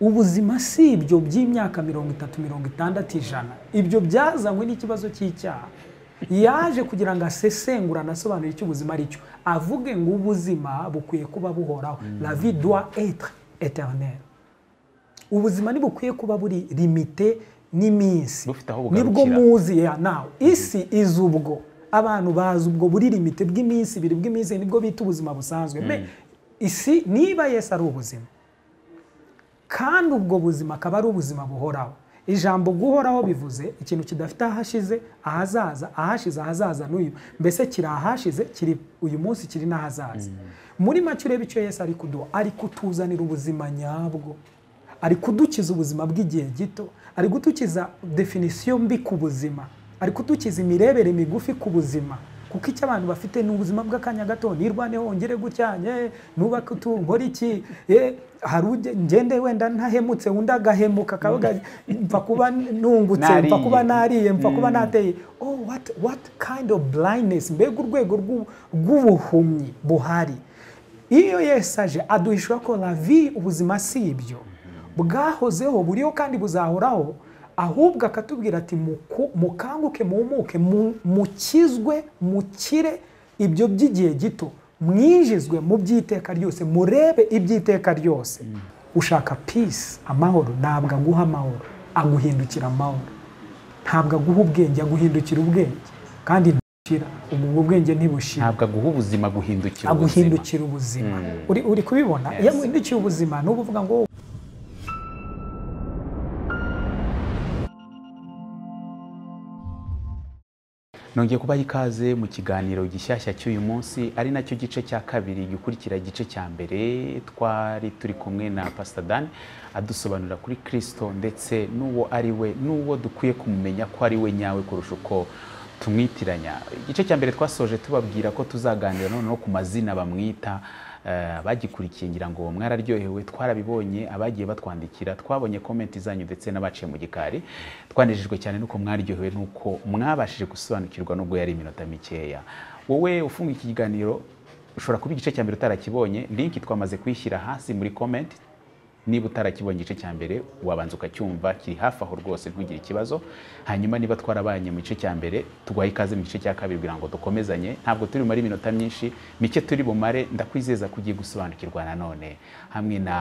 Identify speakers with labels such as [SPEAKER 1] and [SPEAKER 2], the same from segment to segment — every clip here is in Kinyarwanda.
[SPEAKER 1] ubuzima si ibyo by'imyaka mirongo itatu mirongo itandatu ijana. Ibyo byazanywe n'ikibazo cy'icyaha. Yaje kugira ngo asesengure anasobanure icyo ubuzima ari cyo. Avuge ngo ubuzima bukwiye kuba buhoraho. La vie doit être éternelle. Ubuzima ntibukwiye kuba buri limite n'iminsi. Nibwo muzi ya nawe isi izi ubwo. Abantu bazi ubwo buri limite bw'iminsi ibiri bw'iminsi ni bwo bita ubuzima busanzwe. Me, isi niba yesu ari ubuzima kandi ubwo buzima akaba ari ubuzima buhoraho. Ijambo guhoraho bivuze ikintu kidafite ahashize ahazaza ahashize ahazaza n'uyu mbese kiri ahashize kiri uyu munsi kiri n'ahazaza. Muri make ureba icyo yesu ari kuduha. Ari kutuzanira ubuzima nyabwo. Ari kudukiza ubuzima bw'igihe gito. Ari kudukiza definisiyo mbi ku buzima. Ari kudukiza imirebere migufi ku buzima. Kuko icyo abantu bafite ni ubuzima bw'akanya gato. Nirwane hongere gutyanye nubake utu nkora iki? Hari ngende wenda ntahemutse undi agahemuka akavuga mpfa kuba nungutse
[SPEAKER 2] Nariye.
[SPEAKER 1] kuba nariye mpfa kuba nateye. Oh what, what kind of blindness? Mbega urwego rw'u- rw'ubuhumyi buhari. Iyo yesu aje aduhishura ko la vie ubuzima si ibyo. Bwahozeho buriho kandi buzahoraho. Ahubwo akatubwira ati "Muku- mukanguke mumuke mu- mukizwe mukire ibyo by'igihe gito. Mwinjizwe mu by'iteka ryose murebe iby'iteka ryose. Ushaka peace? Amahoro? Ntabwo aguha amahoro. Aguhindukira amahoro. Ntabwo aguha ubwenge aguhindukira ubwenge. Kandi ntushira ubu ubwenge ntibushira.
[SPEAKER 2] Ntabwo aguha ubuzima guhindukira ubuzima.
[SPEAKER 1] Aguhindukira ubuzima. Uri, uri kubibona? Iyo aguhindukiye ubuzima ni uvuga ngo
[SPEAKER 2] nongeye kubaha ikaze mu kiganiro gishyashya cy'uyu munsi ari na cyo gice cya kabiri gikurikira igice cya mbere. Twari turi kumwe na dan adusobanurira kuri kirisito ndetse n'uwo ari we n'uwo dukwiye kumumenya ko ari we nyawe kurusha uko tumwitiranya. Igice cya mbere twasoje tubabwira ko tuzaganira noneho ku mazina bamwita abagikurikiye ngira ngo mwararyohewe twarabibonye abagiye batwandikira twabonye komenti zanyu ndetse n'abaciye mu gikari. Twanejejwe cyane nuko mwaryohewe nuko mwabashije gusobanukirwa nubwo yari iminota mikeya. Wowe ufunga iki kiganiro ushobora kuba igice cya mbere utarakibonye linki twamaze kuyishyira hasi muri komenti niba utarakibonye igice cya mbere wabanza ukacyumva kiri hafi aho rwose ntugire ikibazo. Hanyuma niba twarabanye mu gice cya mbere tuguhaye ikaze mu gice cya kabiri kugira ngo dukomezanye. Ntabwo turi bumare iminota myinshi. Mike turi bumare. Ndakwizeza ko ugiye gusobanukirwa nanone hamwe na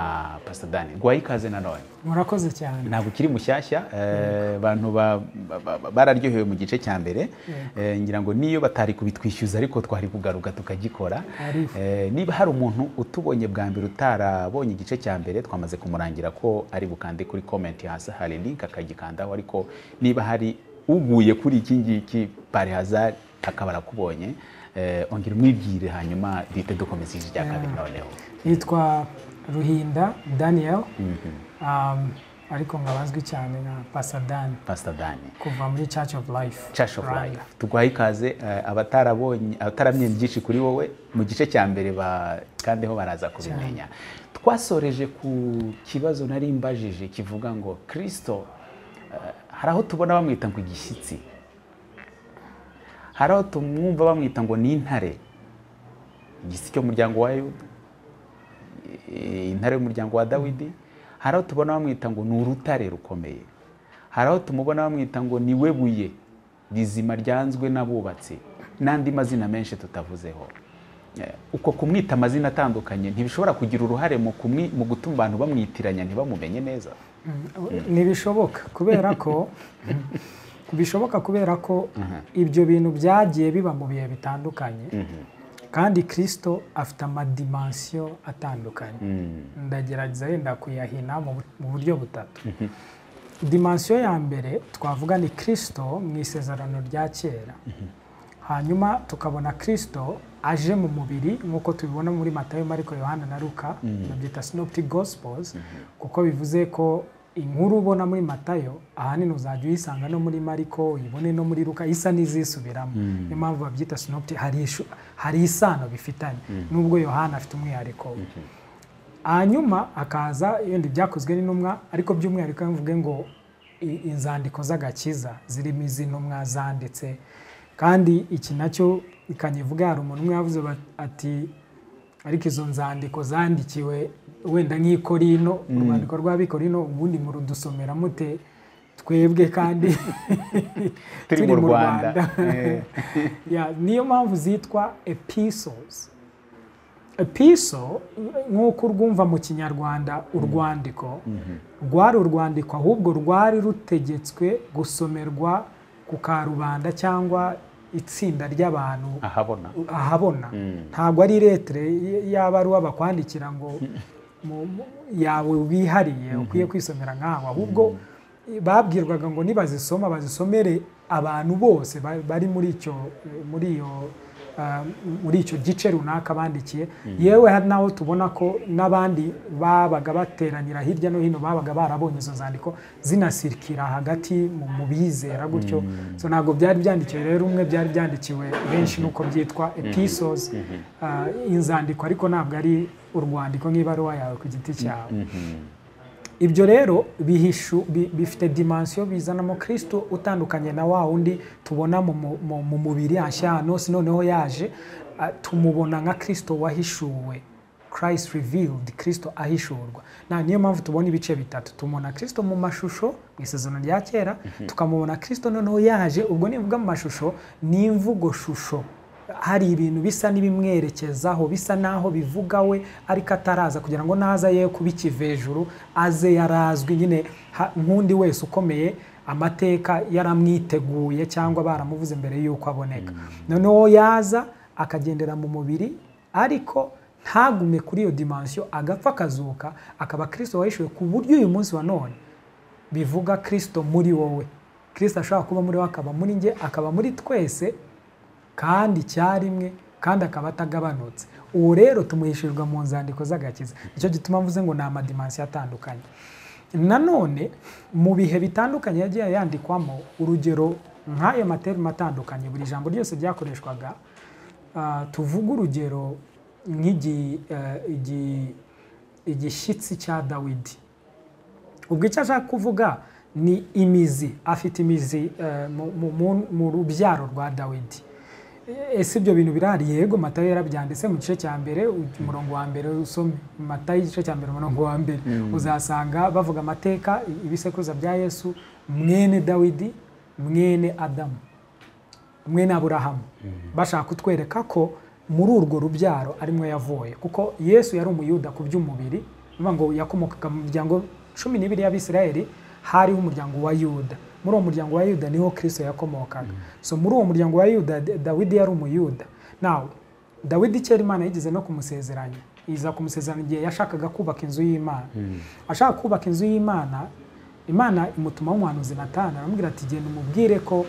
[SPEAKER 2] pastor dani guhaye ikaze nanone
[SPEAKER 1] murakoze cyane.
[SPEAKER 2] Ntabwo ukiri mushyashya eh, abantu ba- ba- ba- bararyohewe mu gice cya mbere. Eh, ngira ngo niyo batari kubitwishyuza ariko twari kugaruka tukagikora. Eh, niba hari umuntu utubonye bwa mbere utarabonye igice cya mbere twamaze kumurangira ko ari bukande kuri komenti hasi hari link akagikandaho. Ariko niba hari uguye kuri iki ngiki pari hazari akaba arakubonye. Ongera umwibwire hanyuma duhite dukomeza igice cya kabiri noneho.
[SPEAKER 1] Yitwa ruhinda daniel um, ariko nkabazwi cyane nka pasadani
[SPEAKER 2] pastor dani
[SPEAKER 1] kuva muri church of life
[SPEAKER 2] Church of. Life. Tuguhaye ikaze eh, abatarabonye abataramenye byinshi kuri wowe mu gice cya mbere ba kandi ho baraza kubimenya. Twasoreje ku kibazo nari mbajije kivuga ngo kirisito eh, hari aho tubona bamwita ngo igishyitsi? Hari aho tumwumva bamwita ngo ni intare? Igishyitsi cy'umuryango wa yuda. Intare y'umuryango wa dawidi hari aho tubona bamwita ngo ni urutare rukomeye. Hari aho tumubona bamwita ngo ni we buye. Rizima ryanzwe n'abubatsi. N'andi mazina menshi tutavuzeho. Eh, uko kumwita amazina atandukanye ntibishobora kugira uruhare mu gutuma abantu bamwitiranya ntibamumenye neza.
[SPEAKER 1] Ntibishoboka kubera ko bishoboka kubera ko ibyo bintu byagiye biba mu bihe bitandukanye. Kandi kirisito afite amadimansiyo atandukanye. Ndagerageza wenda kuyahina mu bu- mu buryo butatu. Dimansiyo ya mbere twavuga ni kirisito mu isezerano rya kera. Hanyuma tukabona kirisito aje mu mubiri nk'uko tubibona muri matayo mariko yohana na luka babyita synoptic gospels kuko bivuze ko inkuru ubona muri matayo ahanini uzajya uyisanga no muri mariko uyibone no muri luka isa n'izisubiramo. Niyo mpamvu babyita synoptic hari, isano bifitanye. Nubwo yohana afite umwihariko. We hanyuma hakaza yenda ibyakozwe n'intumwa ariko by'umwihariko mvuge ngo inzandiko z'agakiza zirimo izi ntumwa zanditse. Kandi iki na cyo ikanyivuga hari umuntu umwe yavuze ati ariko izo nzandiko zandikiwe wenda nk'ikorino urwandiko rw'abikorino ubundi murudusomera mute twebwe kandi
[SPEAKER 2] Turi mu Rwanda. Eh.
[SPEAKER 1] Niyo mpamvu zitwa epistles. Episo nk'uko urwumva mu kinyarwanda urwandiko rwari urwandiko ahubwo rwari rutegetswe gusomerwa ku karubanda cyangwa itsinda ry'abantu
[SPEAKER 2] ahabona.
[SPEAKER 1] ahabona. Ntabwo ari letere yaba ari bakwandikira ngo yawe wihariye ukwiye kwisomera nkawe ahubwo babwirwaga ngo nibazisoma bazisomere abantu bose ba- bari muri icyo muri iyo muri icyo gice runaka bandikiye. Yewe hari n'aho tubona ko n'abandi babaga bateranira hirya no hino babaga barabonye izo zandiko zinasirikira hagati mu bizera gutyo. So ntabwo byari byandikiwe rero umwe byari byandikiwe benshi nuko byitwa epistles. Ah, inzandiko ariko ntabwo ari urwandiko nk'ibaruwa yawe ku giti cyawe. Ibyo rero bihishu bi- bifite dimansiyo bizanamo kirisito utandukanye na wa wundi tubona mu mu- mu- mu mubiri hashyanos noneho yaje ah, tumubona nka kirisito wahishuwe. Christ revealed kirisito ahishurwa. Niyo mpamvu tubona ibice bitatu. Tumubona kirisito mu mashusho mu isezerano rya kera tukamubona kirisito noneho yaje ubwo nivuga mu mashusho ni imvugo shusho. Hari ibintu bisa n'ibimwerekezaho bisa n'aho bivuga we ariko ataraza kugira ngo naza ye kuba ikivejuru aze yarazwi nyine. Nk'undi wese ukomeye amateka yaramwiteguye cyangwa baramuvuze mbere y'uko aboneka. Noneho yaza akagendera mu mubiri ariko ntagume kuri iyo dimansiyo agapfa akazuka akaba kirisito wahishuwe ku buryo uyu munsi wa none bivuga kirisito muri wowe. Kirisito ashobora kuba muri wowe akaba muri njye akaba muri twese kandi icyarimwe kandi akaba atagabanutse. Uwo rero tumuhishurirwa mu nzandiko z'agakiza. Nicyo gituma mvuze ngo ni amadimansiyo atandukanye. Nanone mu bihe bitandukanye yagiye yandikwamo urugero nk'ayo materima atandukanye buri jambo ryose ryakoreshwaga ah, tuvuge urugero nk'igi- eh, cya dawidi. Ubwo icyo ashaka kuvuga ni imizi. Afite imizi eh, mu rubyaro rwa dawidi. Ese ibyo bintu birahari. Yego matayo yarabyanditse mu gice cya mbere umurongo wa mbere usome matayo igice cya mbere umurongo wa mbere. Uzasanga bavuga amateka ibisekuruza bya yesu mwene dawidi mwene adamu mwene aburahamu. Bashaka kutwereka ko muri urwo rubyaro arimwo yavuye kuko yesu yari umuyuda ku by'umubiri bivuga ngo yakomokaga mu miryango cumi n'ibiri y'abisirayeli hariho umuryango wa yuda. Muri uwo muryango wa yuda ni ho kirisito yakomokaga. So muri uwo muryango wa yuda dawidi yari umuyuda. Nawe dawidi kera imana yigeze no kumusezeranya. Iza kumusezeranya igihe yashakaga kubaka inzu y'imana. Ashaka kubaka inzu y'imana imana imutumaho umuhanuzi natana aramubwira ati genda umubwire ko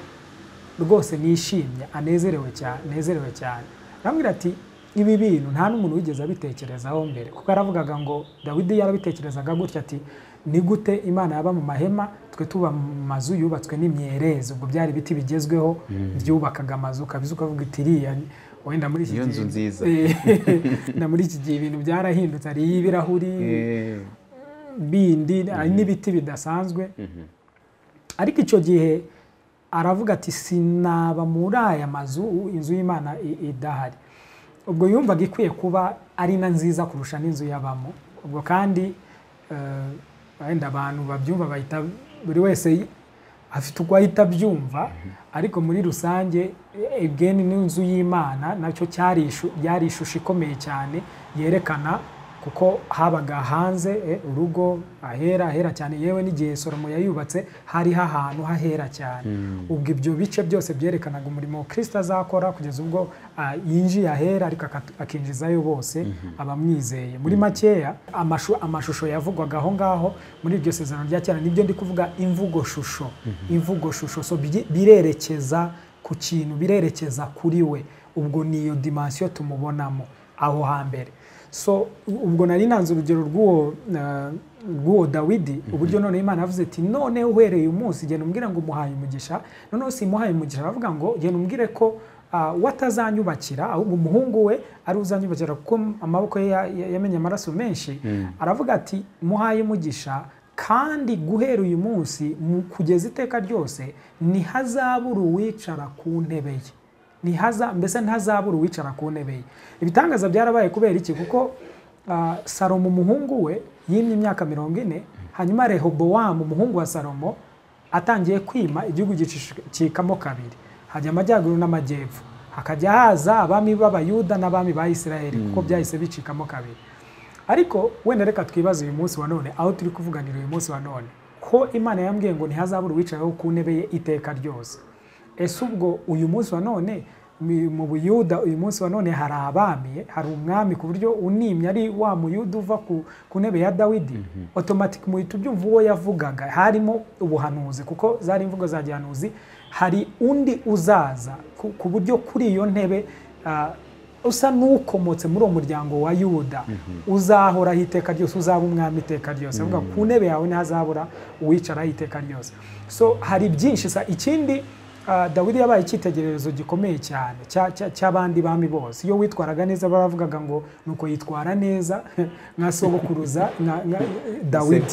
[SPEAKER 1] rwose nishimye anezerewe cyane nezerewe cyane. Aramubwira ati ibi bintu nta n'umuntu wigeze abitekerezaho mbere. Kuko yaravugaga ngo dawidi yarabitekerezaga gutya ati ni gute imana yaba mu mahema? Twe tuba mu mazu yubatswe n'imyerezi ubwo byari ibiti bigezweho byubakaga amazu. Ukabizi ukavuga iti iriya wenda muri iki gihe-
[SPEAKER 2] nziza.
[SPEAKER 1] na muri iki gihe ibintu byarahindutse. Hari iy'ibirahuri
[SPEAKER 2] Eh,
[SPEAKER 1] bindi hari n'ibiti bidasanzwe. Ariko icyo gihe aravuga ati sinaba muri aya mazu inzu y'imana idahari. Ubwo yumvaga ikwiye kuba ari na nziza kurusha n'inzu y'abamo. Ubwo kandi eh, wenda abantu babyumva bahita buri wese afite uko ahita abyumva. Ariko muri rusange egeni n'inzu y'imana na cyo cyari ishusho ikomeye cyane yerekana kuko habaga hanze eh, urugo ahera ahera cyane. Yewe n'igihe salomo yayubatse hariho ahantu hahera cyane. Ubwo ibyo bice byose byerekanaga umurimo kirisita azakora kugeza ubwo yinjiye ahera ariko akinjizayo bose abamwizeye. Muri makeya amashu- amashusho yavugwaga aho ngaho muri iryo sezerano rya kera ni byo ndi kuvuga imvugo shusho imvugo shusho birerekeza ku kintu birerekeza kuri we. Ubwo ni iyo dimansiyo tumubonamo aho hambere. So ubwo nari nanze urugero rw'uwo rw'uwo dawidi uburyo noneho imana yavuze ati none uhereye uyu munsi genda umbwire ngo umuhaye umugisha. Noneho simuhaye umugisha aravuga ngo genda umbwire ko ah, we atazanyubakira ahubwo umuhungu we ari uzanyubakira kuko amaboko ye ya- ya- yamenye amaraso menshi. Aravuga ati muhaye umugisha kandi guhera uyu munsi mu kugeza iteka ryose ntihazabura uwicara ku ntebe ye. Ntihaza mbese ntazabura uwicara ku ntebe ye. Ibitangaza byarabaye kubera iki? Kuko ah, salomo umuhungu we yimye imyaka mirongo ine hanyuma rehobowamu umuhungu wa salomo atangiye kwima igihugu gicikamo kabiri. Hajya amajyaruguru n'amajyepfo. Hakajya haza abami b'abayuda n'abami ba isirayeli kuko byahise bicikamo kabiri. Ariko wenda reka twibaze uyu munsi wa none aho turi kuvuganira uyu munsi wa none. Ko imana yambwiye ngo ntihazabura uwicayeho ku ntebe ye iteka ryose. Ese ubwo uyu munsi wa none mu buyuda uyu munsi wa none hari abami hari umwami ku buryo unimye ari wa muyuda uva ku, ntebe ya dawidi automatic muhita ubyumva uwo yavugaga harimo ubuhanuzi kuko zari imvugo za gihanuzi hari undi uzaza ku, buryo kuri iyo ntebe ah, usa n'ukomotse muri uwo muryango wa yuda. Uzahoraho iteka ryose uzaba umwami iteka ryose. Avuga ku ntebe yawe ntihazabura uwicaraho iteka ryose. So hari byinshi ikindi dawidi yabaye icyitegererezo gikomeye cyane cya- cya- cy'abandi bami bose. Iyo witwaraga neza baravugaga ngo nuko yitwara neza nka sogokuruza nka dawidi.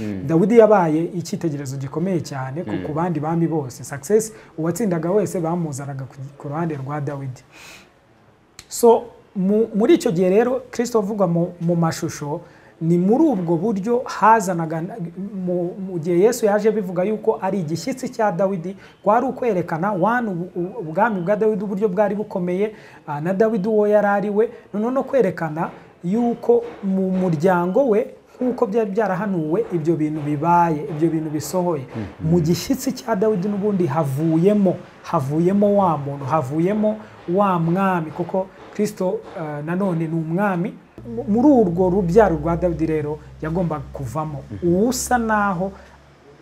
[SPEAKER 1] Eh, dawidi yabaye icyitegererezo gikomeye cyane ku- ku bandi bami bose. Success uwatsindaga wese bamuzanaga ku- ruhande rwa dawidi. So mu- muri icyo gihe rero kirisito avugwa mu, mu mashusho ni muri ubwo buryo hazanaga mu, gihe yesu yaje bivuga yuko ari igishyitsi cya dawidi kwari ukwerekana wani ubwami bwa dawidi uburyo bwari bukomeye na dawidi uwo yari ari we noneho no kwerekana yuko mu muryango we nk'uko byari byarahanuwe ibyo bintu bibaye ibyo bintu bisohoye. Mu gishyitsi cya dawidi n'ubundi havuyemo havuyemo wa muntu havuyemo wa mwami kuko kirisito nanone ni umwami muri urwo rubyaro rwa dawidi rero yagombaga kuvamo. Uwusa naho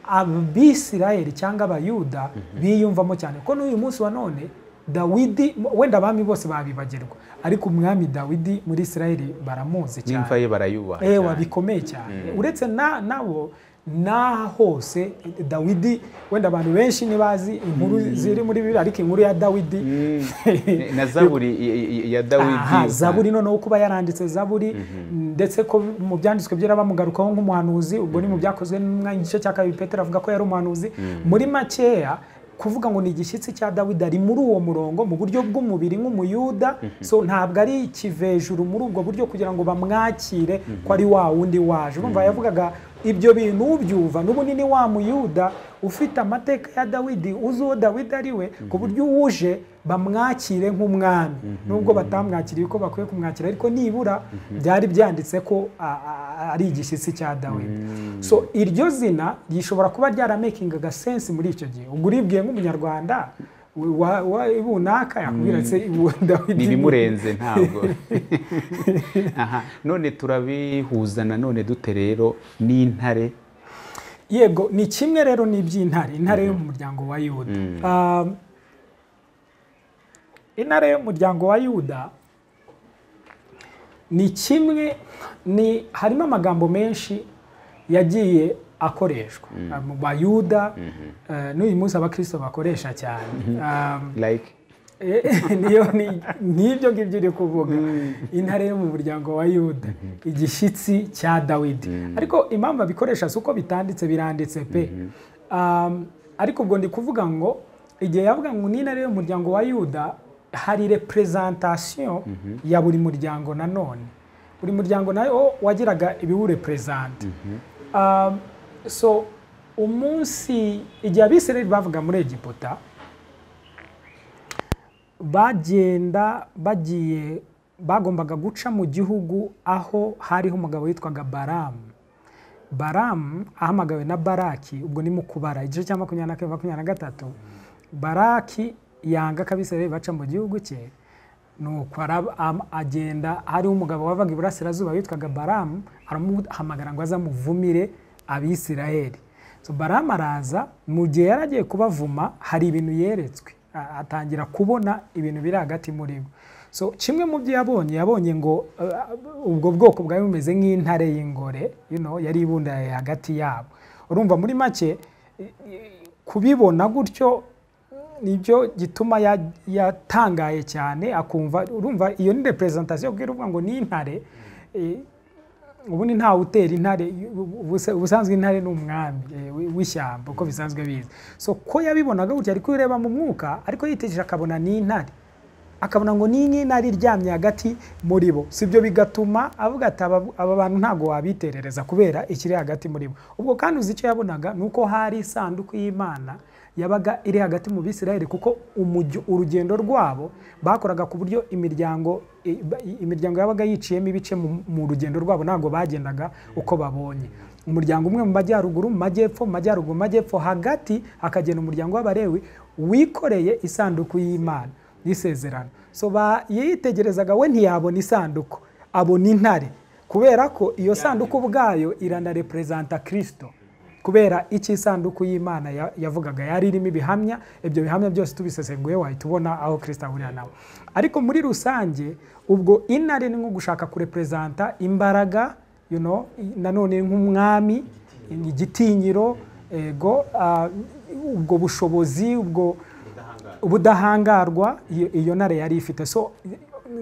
[SPEAKER 1] abisirayeli cyangwa abayuda biyumvamo cyane ko n'uyu munsi wa none dawidi wenda abami bose babibagirwa ariko umwami dawidi muri isirayeli baramuzi cyane.
[SPEAKER 2] n'imva ye barayubaha
[SPEAKER 1] bikomeye cyane. Uretse na nabo n'aha hose dawidi wenda abantu benshi ntibazi inkuru ziri muri bibiliya ariko inkuru ya dawidi.
[SPEAKER 2] Mm. na zaburi ya dawidi
[SPEAKER 1] zaburi noneho kuba yaranditse zaburi ndetse ko mu byanditswe bye bamugarukaho nk'umuhanuzi ubwo ni mu byakozwe n'umwanya igice cya kabiri petero avuga ko yari umuhanuzi. Muri makeya kuvuga ngo ni igishyitsi cya dawidi ari muri uwo murongo mu buryo bw'umubiri nk'umuyuda. So ntabwo ari ikivejuru muri ubwo buryo kugira ngo bamwakire ko ari wa wundi waje. Urumva yavugaga ibyo bintu ubyumva n'ubundi ni wa muyuda ufite amateka ya dawidi uzi uwo dawidi ari we ku buryo uje bamwakire nk'umwami. Nubwo batamwakiriye uko bakwiye kumwakira ariko nibura byari byanditse ko ari igishyitsi cya dawidi. So iryo zina rishobora kuba ryaramekingaga sensi muri icyo gihe. Ubwo uribwiye nk'umunyarwanda wa- wa- bunaka yakubwira se uwo dawidi?
[SPEAKER 2] Ni ibimurenze ntabwo. Aha. None turabihuza nanone dute rero n'intare?
[SPEAKER 1] Yego ni kimwe rero n'iby'intare. Intare yo mu muryango wa yuda. Um, intare y'umuryango wa yuda ni kimwe ni harimo amagambo menshi yagiye akoreshwa. Uh, mu bayuda uh, n'uyu munsi abakristo bakoresha cyane. Um,
[SPEAKER 2] like?
[SPEAKER 1] Niyo ni- n'ibyo ngibyo uri kuvuga. Intare yo mu muryango wa yuda. Igishyitsi cya dawidi. Ariko impamvu abikoresha si uko bitanditse biranditse pe. Um, ariko ubwo ndi kuvuga ngo igihe yavuga ngo ni intare yo mu muryango wa yuda hari representation ya buri muryango nanone buri muryango na yo wagiraga ibiwurepresenta Um, so umunsi igihe abisirayeli bavuga muri egiputa bagenda bagiye bagombaga guca mu gihugu aho hariho umugabo witwaga baramu baramu ahamagawe na baraki ubwo ni mu kubara igice cya makumyabiri na kane makumyabiri na gatatu. Baraki yanga abisirayeli baca mu gihugu cye nuko agenda hariho umugabo wavaga iburasirazuba witwaga baramu aramuhamagara ngo aze amuvumire abisirayeli. So baramu araza mu gihe yari agiye kubavuma hari ibintu yeretswe. Atangira kubona ibintu biri hagati muri bo. So kimwe mu byo yabonye yabonye ngo uh, ubwo bwoko bwari bumeze nk'intare y'ingore yari ibundaye hagati yabo. Urumva muri make kubibona gutyo ni byo gituma ya- yatangaye cyane akumva urumva iyo ni representation ubwira uvuga ngo ni intare ubundi ntawe utera intare ubusanzwe intare ni umwami eh, wi- w'ishyamba uko bisanzwe bizi so ko yabibonaga gutya ari kubireba mu mwuka ariko yitegereje akabona ni intare. Akabona ngo ni nk'intare iryamye hagati muri bo. Si byo bigatuma avuga ati aba bantu ntabwo wabiterereza kubera ikiri hagati muri bo. Ubwo kandi uzi icyo yabonaga? Ni uko hari isanduku y'imana yabaga iri hagati mu bisirayeli kuko urugendo rwabo bakoraga ku buryo imiryango imiryango yabaga yiciyemo ibice mu- rugendo rwabo ntabwo bagendaga uko babonye. Umuryango umwe mu majyaruguru mu majyepfo mu majyaruguru mu majyepfo hagati hakagenda umuryango w'abarewi wikoreye isanduku y'imana y'isezerano. So ba- yitegerezaga we ntiyabona isanduku abona intare. Kubera ko iyo sanduku ubwayo iranareperezanta kirisito kubera icyo isanduku y'imana ya- yavugaga yari irimo ibihamya ibyo bihamya byose tubisesenguye wahita ubona aho kirisito ahurira nawe ariko muri rusange ubwo intare ni nko gushaka kureperezanta imbaraga nanone nk'umwami igitinyiro ubwo bushobozi ubwo ubudahangarwa iyo ntare yari ifite. So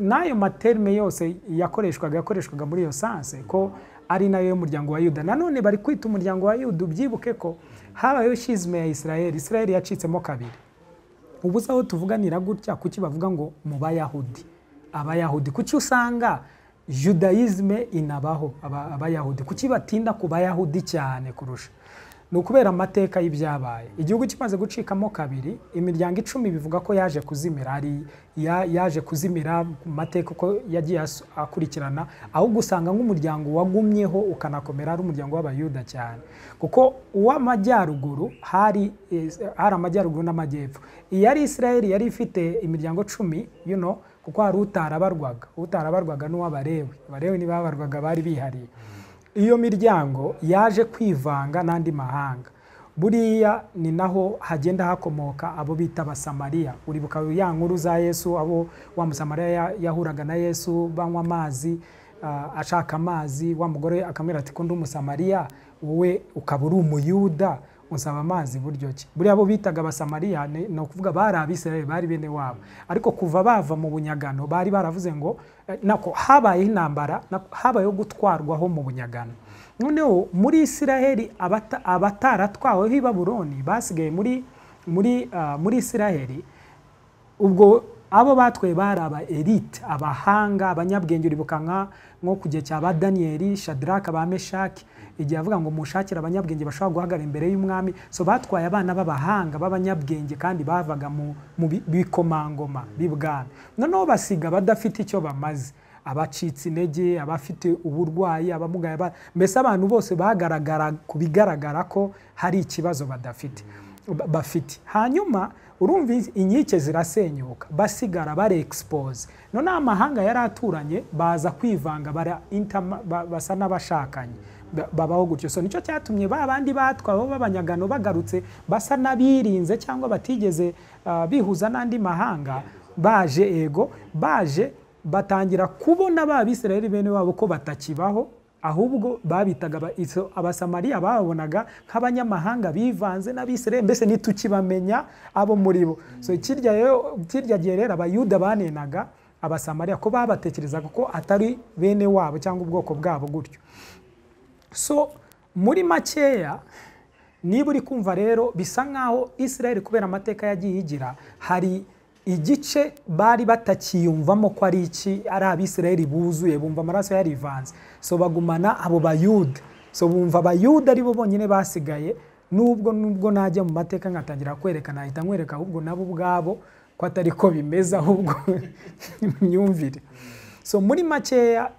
[SPEAKER 1] n'ayo materime yose yakoreshwaga yakoreshwaga muri iyo sanse ko ari na yo y'umuryango wa yuda. Nanone bari kwita umuryango wa yuda ubyibuke ko habayeho shizme ya israel israel yacitsemo kabiri. Ubu se aho tuvuganira gutya? Kuki bavuga ngo mu bayahudi? Abayahudi. Kuki usanga judayizme inabaho? Aba- abayahudi. Kuki batinda ku bayahudi cyane kurusha? Ni ukubera amateka y'ibyabaye. Igihugu kimaze gucikamo kabiri imiryango icumi bivuga ko yaje kuzimira hari ya- yaje kuzimira ku mateka uko yagiye akurikirana ahubwo usanga nk'umuryango wagumyeho ukanakomera ari umuryango w'abayuda cyane. Kuko uw'amajyaruguru hari hari amajyaruguru n'amajyepfo. Iyari isirayeli yari ifite imiryango cumi you know, kuko hari utarabarwaga. Utarabarwaga n'uw'abarewi abarewi ntibabarwaga bari bihariye. Iyo miryango yaje kwivanga n'andi mahanga. Buriya ni naho hagenda hakomoka abo bita abasamariya uribuka ya nkuru za yesu abo wa musamariya ya- yahuraga na yesu banywa amazi ah, ashaka amazi wa mugore akamubwira ati ko ndi umusamariya wowe ukaba uri umuyuda? Usaba amazi buryo ki? Buriya abo bitaga abasamariya ni ukuvuga bari abisirayeli bari bene wabo. Ariko kuva bava mu bunyagano bari baravuze ngo eh, nako habayeho intambara habayeho gutwarwaho mu bunyagano. Noneho muri isiraheli abata- abataratwaweho i babuloni basigaye muri muri ah, muri isiraheli ubwo abo batwaye bari aba elite abahanga abanyabwenge uribuka nko ku gihe cya ba daniyeli shadraka ba igihe avuga ngo mushakire abanyabwenge bashobora guhagarara imbere y'umwami so batwaye abana b'abahanga b'abanyabwenge kandi bavaga mu mu bi- bikomangoma b'ibwami. Noneho basiga badafite icyo bamaze. Abacitse intege abafite uburwayi abamugaye aba- mbese abantu bose bagaragara ku bigaragara ko hari ikibazo badafite. Ba- bafite. Hanyuma urumva inkike zirasenyuka. Basigara bare expose. Noneho amahanga yari aturanye baza kwivanga basa n'abashakanye. ba- babaho gutyo. So ni cyo cyatumye ba bandi batwaweho b'abanyagano bagarutse basa n'abirinze cyangwa batigeze ah, bihuza n'andi mahanga baje ego baje batangira kubona ba bisirayeli bene wabo ko batakibaho ahubwo babitaga abasamariya bababonaga nk'abanyamahanga bivanze n'abisirayeli mbese ntitukibamenya abo muri bo. Kirya gihe rero abayuda banenaga abasamariya ko babatekerezaga ko atari bene wabo cyangwa ubwoko bwabo gutyo. So muri makeya niba uri kumva rero bisa nk'aho israel kubera amateka yagiye igira hari igice bari batakiyumvamo ko ari iki ari abisirayeli buzuye bumva amaraso yarivanze. So bagumana abo bayuda. So bumva abayuda ari bo bonyine basigaye nubwo nubwo najya mu mateka nkatangira kwerekana ahita nkwereka ahubwo nabo ubwabo ko atari ko bimeze ahubwo imyumvire so muri makeya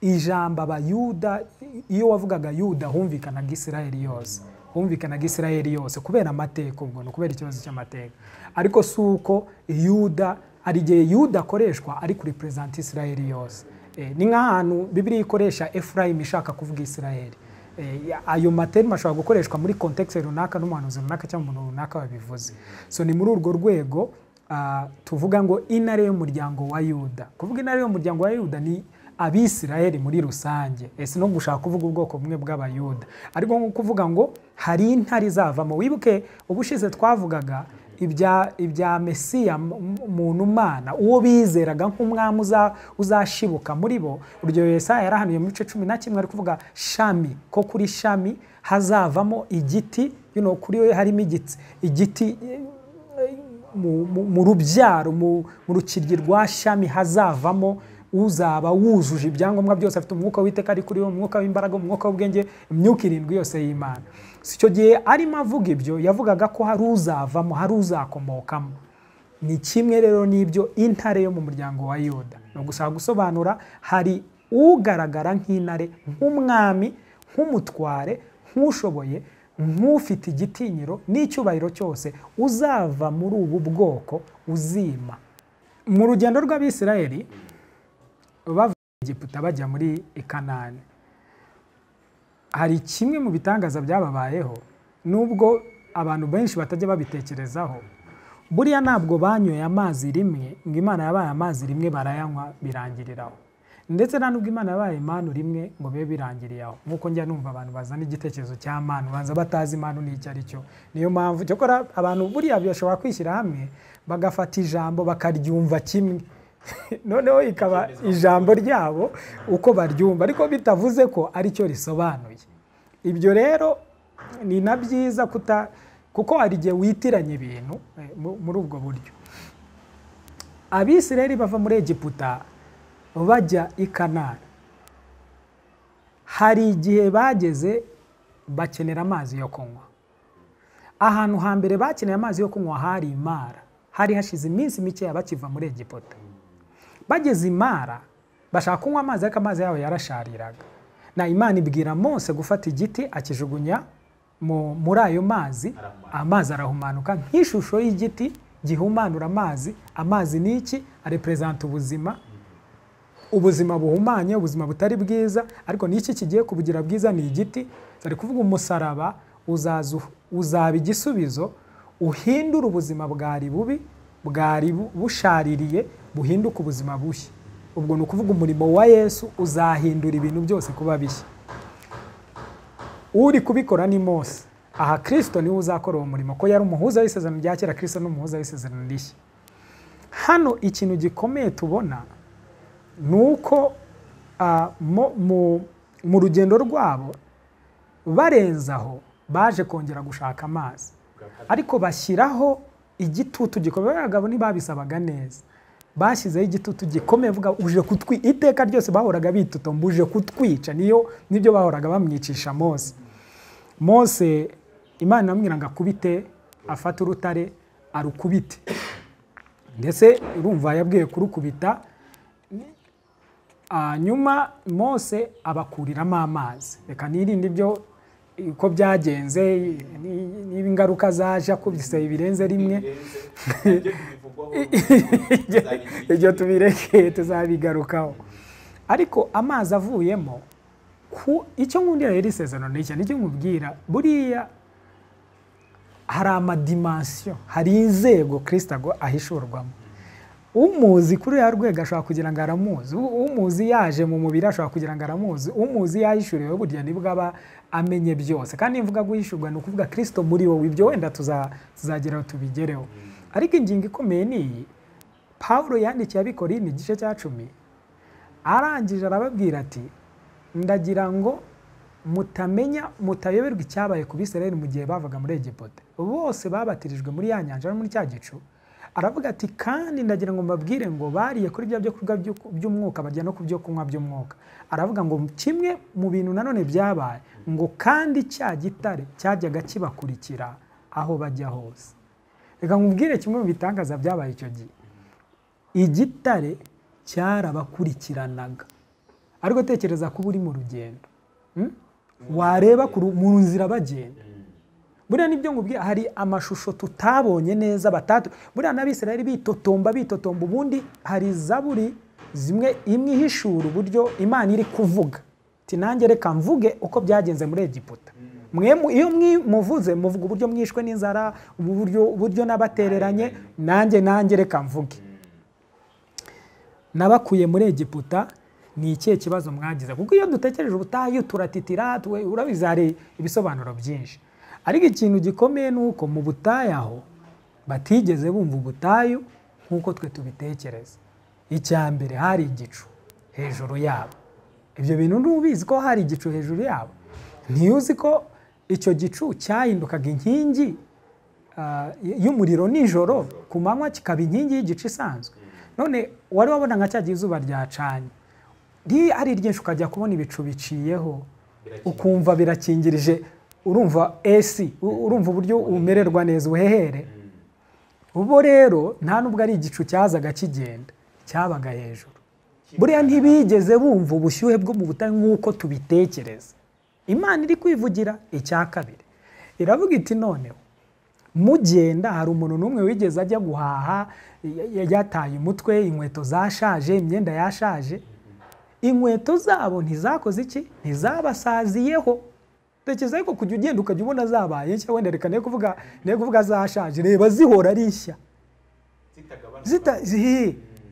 [SPEAKER 1] ijambo abayuda iyo wavugaga yuda humvikanaga isirayeli yose humvikanaga isirayeli yose kubera amateka ubwo ni ukubera ikibazo cy'amateka. Ariko si uko yuda hari igihe yuda akoreshwa ari kuri perezida isirayeli yose. Eh, ni nk'ahantu bibiri ikoresha efurayimu ishaka kuvuga isirayeli. Eh, ayo materima ashobora gukoreshwa muri kontekisi runaka n'umuhanuzi runaka cyangwa umuntu runaka wabivuze. So ni muri urwo rwego ah, tuvuga ngo intare y'umuryango wa yuda. Kuvuga intare y'umuryango wa yuda ni abisirayeli muri rusange. Ese no gushaka kuvuga ubwoko bumwe bw'abayuda? Ariko nko kuvuga ngo hari intare izavamo. Wibuke ubushize twavugaga ibya mesiya muntu mana. Uwo bizeraga nk'umwami uza- uzashibuka muri bo. Urugero yesaya yarahanuye mu bice cumi na kimwe ari kuvuga shami. Ko kuri shami hazavamo igiti you know, kuri we harimo igiti igiti mu- rubyaro mu rukiryi rwa shami hazavamo uzaba wujuje ibyangombwa byose afite umwuka w'iteka ari kuri we umwuka w'imbaraga umwuka w'ubwenge imyuka irindwi yose y'imana. Si icyo gihe arimo avuga ibyo yavugaga ko hari uzavamo hari uzakomokamo. Ni kimwe rero n'ibyo intare yo mu muryango wa yuda. Ni ugushaka gusobanura hari ugaragara nk'intare nk'umwami nk'umutware nk'ushoboye nk'ufite igitinyiro n'icyubahiro cyose uzava muri ubu bwoko uzima. Mu rugendo rw'abisirayeli bava Egiputa bajya muri ikanani hari kimwe mu bitangaza byababayeho nubwo abantu benshi batajya babitekerezaho. Buriya ntabwo banyoye amazi rimwe ngo imana yabaye amazi rimwe barayanywa birangiriraho. Ndetse nta nubwo imana yabaye impanu rimwe ngo bibe birangiriye aho. Nk'uko njya numva abantu bazana igitekerezo cya manu banza batazi impanu n'icyo ari cyo. Niyo mpamvu cyokora abantu buriya bashobora kwishyira hamwe bagafata ijambo bakaryumva kimwe. noneho ikaba ijambo ryabo uko baryumva. Ariko bitavuze ko ari cyo risobanuye. Ibyo rero ni na byiza kuta kuko hari igihe witiranya ibintu eh, mu- muri ubwo buryo. Abisirayeli bava muri egiputa bajya i kanani. Hari igihe bageze bakenera amazi yo kunywa. Ahantu hambere bakeneye amazi yo kunywa hari imara. Hari hashize iminsi mikeya bakiva muri egiputa. Bageze imara bashaka kunywa amazi ariko amazi yabo yarashariraga. Na imana ibwira mose gufata igiti akijugunya mu- muri ayo mazi amazi arahumanuka. Nk'ishusho y'igiti gihumanura amazi amazi ni iki? Areperezanta ubuzima. Ubuzima buhumanye ubuzima butari bwiza. Ariko n'iki kigiye kubugira bwiza? Ni igiti. Bari kuvuga umusaraba uzaba igisubizo uhindura ubuzima bwari bubi bwari bu- bushaririye buhinduka ubuzima bushya. Ubwo ni ukuvuga umurimo wa yesu uzahindura ibintu byose kuba bishya. Uri kubikora ni mose. Aha kirisito ni we uzakora uwo murimo ko yari umuhuza w'isezerano rya kera kirisito ni umuhuza w'isezerano rishya. Hano ikintu gikomeye tubona ni uko mu- rugendo rwabo barenze aho baje kongera gushaka amazi. Ariko bashyiraho igitutu gikomeye abagabo ntibabisabaga neza. Bashyizeho igitutu gikomeye vuga uje kutwi. Iteka ryose bahoraga bitotomba uje kutwica. Niyo ni byo bahoraga bamwicisha mose. Mose imana iramubwira ngo akubite afate urutare arukubite. Ndetse urumva yabwiye kurukubita hanyuma mose abakuriramo amazi. Reka nirinde ibyo uko byagenze ni- niba ingaruka zaje akubise birenze rimwe. Ibyo tubireke tuzabigarukaho. Ariko amazi avuyemo ku icyo nkundira rero isezerano ni iki? Nicyo nkubwira buriya hari amadimansiyo hari inzego kirisita ago- ahishurwamo. Umuzi kuri uriya rwego ashobora kugira ngo aramuzi. Umuzi yaje mu mubiri ashobora kugira ngo aramuzi. Umuzi yahishuriwe burya ni bwo aba amenye byose. Kandi mvuga guhishurwa ni ukuvuga kirisito muri wowe ibyo wenda tuza- tuzageraho tubigereho. Ariko ingingo ikomeye ni iyi. Pawulo yandikiye abikorine igice cya cumi. Arangije arababwira ati ndagira ngo mutamenya mutayoberwa icyabaye ku bisirayeli mu gihe bavaga muri egiputa. Bose babatirijwe muri ya nyanja no muri cya gicu aravuga ati kandi ndagira ngo mbabwire ngo bariye kuri bya byo kurya by'u- by'umwuka barya no ku byo kunywa by'umwuka. Aravuga ngo kimwe mu bintu nanone byabaye ngo kandi cya gitare cyajyaga kibakurikira aho bajya hose. Reka nkubwire kimwe mu bitangaza byabaye icyo gihe. Igitare cyarabakurikiranaga. Ariko tekereza kuba uri mu rugendo Hmm? wareba mu nzira bagenda. Buriya ni byo nkubwira hari amashusho tutabonye neza batatu. Buriya n'abisirayeli bitotomba bitotomba. Ubundi hari zaburi zimwe imwe ihishura uburyo imana iri kuvuga. Ati nanjye reka mvuge uko byagenze muri egiputa. Mwe mu- iyo muvuze muvuga uburyo mwishwe n'inzara uburyo nabatereranye. Nanjye nanjye reka mvuge. Nabakuye muri egiputa ni ikihe kibazo mwagize? Kuko iyo dutekereje ubutayu turatitira urabizi hari ibisobanuro byinshi. Ariko ikintu gikomeye ni uko mu butayu aho batigeze bumva ubutayu nk'uko twe tubitekereza. Icya mbere hari igicu hejuru yabo. Ibyo bintu ntubizi ko hari igicu hejuru yabo. Ntiyo uzi ko icyo gicu cyahindukaga inkingi ah, y'umuriro nijoro ku manywa kikaba inkingi y'igice isanzwe. None wari wabona nka cya gihe izuba ryacanye. Ri ari ryinshi ukajya kubona ibicu biciyeho ukumva birakingirije urumva esi urumva uburyo umererwa neza ubuhehere ubu rero nta nubwo ari igicu cyazaga kigenda cyabaga hejuru. Buriya ntibigeze bumva ubushyuhe bwo mu butayu nk'uko tubitekereza. Imana iri kwivugira icya kabiri. Iravuga iti noneho mugenda hari umuntu n'umwe wigeze ajya guhaha ya- ya- yataye umutwe inkweto zashaje imyenda yashaje. Inkweto zabo ntizakoze iki? Ntizabasaziyeho. Tekereza ariko kujya ugenda ukajya ubona zabaye nshya wenda reka niyo kuvuga niyo kuvuga zashaje reba zihora ari nshya.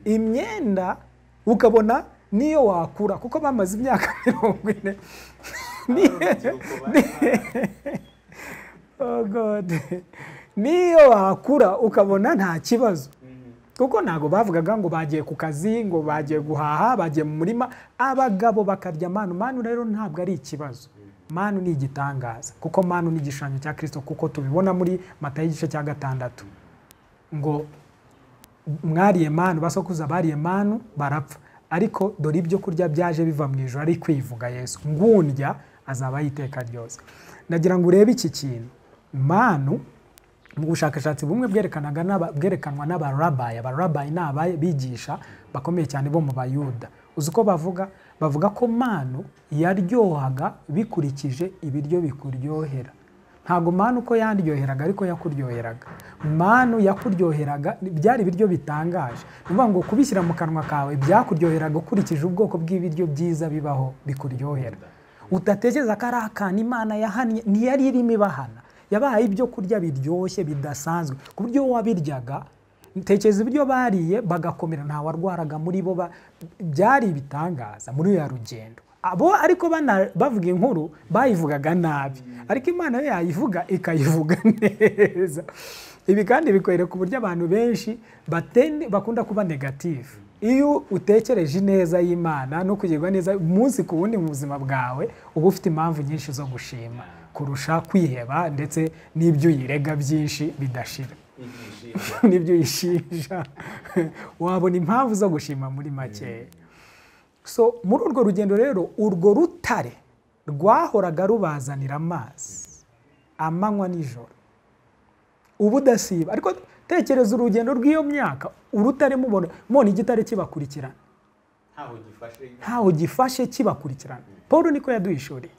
[SPEAKER 1] Imyenda ukabona niyo wakura kuko bamaze imyaka mirongo ine. Oh God. niyo wakura ukabona nta kibazo. Kuko ntabwo bavugaga ngo bagiye ku kazi ngo bagiye guhaha bagiye mu murima abagabo bakarya manu manu rero ntabwo ari ikibazo. Manu ni igitangaza. Kuko manu ni igishushanyo cya kirisito kuko tubibona muri mata y'igice cya gatandatu. Ngo mwariye manu basokuza bariye manu barapfa. Ariko dore ibyo kurya byaje biva mu ijoro ari kwivuga yesu. Ngundya azaba yiteka ryose. Ndagira ngo urebe iki kintu. Manu mu bushakashatsi bumwe bwerekanwa n'abarabayi abarabayi ni abigisha bakomeye cyane bo mu bayuda. Uzi uko bavuga? Bavuga ko manu yaryohaga bikurikije ibiryo bikuryohera. Ntabwo manu uko yaryoheraga ariko yakuryoheraga. Manu yakuryoheraga byari ibiryo bitangaje. Ni ukuvuga ngo kubishyira mu kanwa kawe byakuryoheraga ukurikije ubwoko bw'ibiryo byiza bibaho bikuryohera. Udatekereza ko ari akantu imana yahannye ntiyari irimo ibahana. Yabahaye ibyo kurya biryoshye bidasanzwe. Ku buryo wabiryaga tekereza ibyo bariye bagakomera ntawarwaraga muri bo byari ibitangaza muri ya rugendo. Abo ariko bavuga inkuru bayivugaga nabi. Ariko imana yo yayivuga ikayivuga neza. Ibi kandi bikwereka uburyo abantu benshi bakunda kuba negatifu iyo utekereje ineza y'imana no kugerwa neza umunsi ku wundi mu buzima bwawe uba ufite impamvu nyinshi zo gushima kurusha kwiheba ndetse n'ibyo uyirega byinshi bidashira. N'ibyo uyishinja wabona impamvu zo gushima muri makeya so muri urwo rugendo rero urwo rutare rwahoraga rubazanira amazi amanywa nijoro. Ubudasiba ariko tekereza urugendo rw'iyo myaka urutare mubona mubona igitare kibakurikirana. Ntaho gifashe kibakurikirana. Paul niko yaduhishuriye.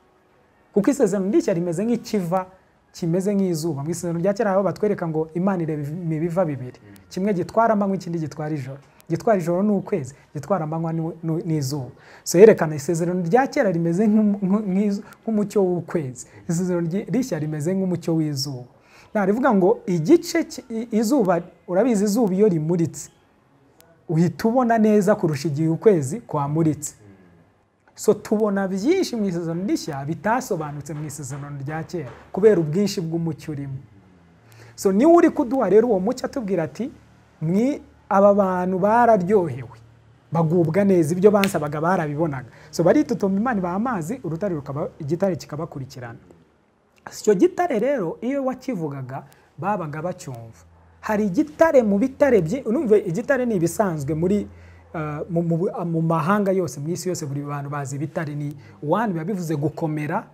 [SPEAKER 1] Kuko isezerano rishya rimeze nk'ikiva kimeze nk'izuba. Mu isezerano rya kera batwereka ngo imana ireba ibiva bibiri. Kimwe gitwara amanywa ikindi gitwara ijoro. Gitwara ijoro ni ukwezi gitwara amanywa ni- ni- ni izuba. So yerekana isezerano rya kera rimeze nk'umucyo w'ukwezi. Isezerano rishya rimeze nk'umucyo w'izuba. Rivuga ngo igice izuba urabizi izuba iyo rimuritse. Uhita ubona neza kurusha igihe ukwezi kwamuritse. So tubona byinshi mu isezerano rishya bitasobanutse mu isezerano rya kera kubera ubwinshi bw'umucyo urimo. So ni we uri kuduha rero uwo mucyo atubwira ati aba bantu bararyohewe bagubwa neza ibyo bansabaga barabibonaga. So baritotomba imana ibaha amazi urutare igitare kikabakurikirana. Icyo gitare rero iyo wakivugaga babaga bacyumva hari igitare mu bitare igitare ni ibisanzwe muri mu- mu- mu mahanga yose mu isi yose buri bantu bazi ibitare ni wani biba bivuze gukomera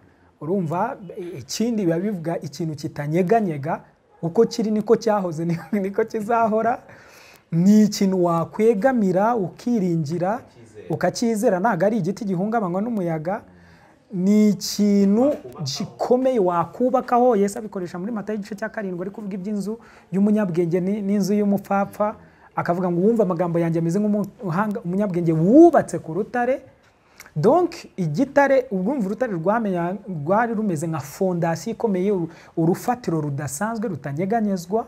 [SPEAKER 1] urumva ikindi biba bivuga ikintu kitanyeganyega uko kiri niko cyahoze ni- niko kizahora. Ni ikintu wakwegamira ukiringira ukacyizera ntabwo ari igiti gihungabanywa n'umuyaga. Ni ikintu gikomeye wakubakaho yesu abikoresha muri mata y'igice cya karindwi ari kuvuga iby'inzu y'umunyabwenge ni- n'inzu y'umupfapfa. Akavuga ngo uwumva amagambo yanjye ameze nk'umuhanga umunyabwenge wubatse ku rutare. Donc igitare urumva urutare rwari rumeze nka fondasiyo ikomeye uru- urufatiro rudasanzwe rutanyeganyezwa.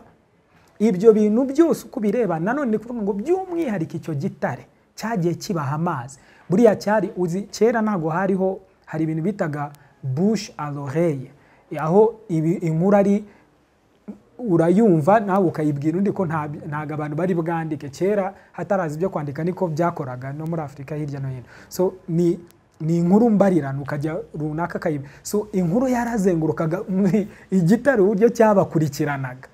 [SPEAKER 1] Ibyo bintu byose uko ubireba nanone ni kuvuga ngo by'umwihariko icyo gitare cyagiye kibaha amazi. Buriya cyari uzi kera ntabwo hariho hari ibintu bitaga bush à l'oreille. Aho inkuru ari urayumva nawe ukayibwira undi ko nta- ntabwo abantu bari bwandike. Kera hatarazi ibyo kwandika niko byakoraga no muri afurika hirya no hino. So ni ni inkuru mbarirano ukajya runaka akayiba so inkuru yarazengurukaga igitare uburyo cyabakurikiranaga.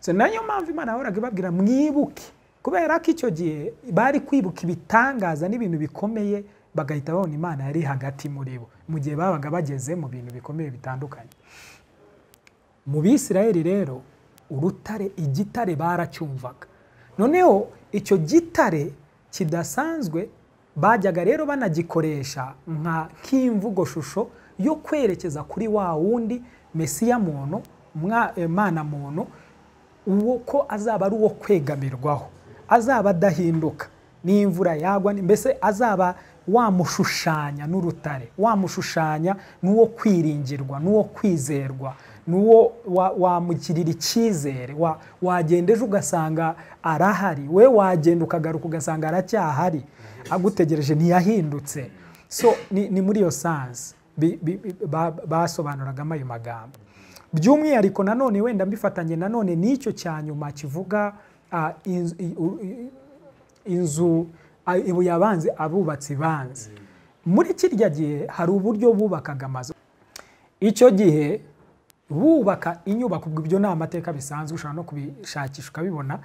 [SPEAKER 1] So na yo mpamvu imana yahoraga ibabwira mwibuke. Kubera ko icyo gihe bari kwibuka ibitangaza n'ibintu bikomeye bagahita babona imana yari hagati muri bo mu gihe babaga bageze mu bintu bikomeye bitandukanye. Mu bisirayeli rero urutare igitare baracyumvaga noneho icyo gitare kidasanzwe bajyaga rero banagikoresha nka nk'imvugo shusho yo kwerekeza kuri wa wundi mesiya muntu mwana muntu uwo ko azaba ari uwo kwegamirwaho. Azaba adahinduka. N'imvura yagwa mbese azaba wamushushanya n'urutare. Wamushushanya n'uwo kwiringirwa n'uwo kwizerwa. N'uwo wamugirira icyizere wagenda ejo ugasanga arahari. We wagenda ukagaruka ugasanga aracyahari. Agutegereje ntiyahindutse. So ni muri iyo sansi basobanuragamo ayo magambo. By'umwihariko nanone wenda mbifatanye nanone n'icyo cya nyuma kivuga inzu ibuye abanzi abubatsi banze. Muri kirya gihe hari uburyo bubakaga amazu. Icyo gihe bubaka inyubako ubwo ibyo ni amateka bisanzwe ushobora no kubishakisha ukabibona.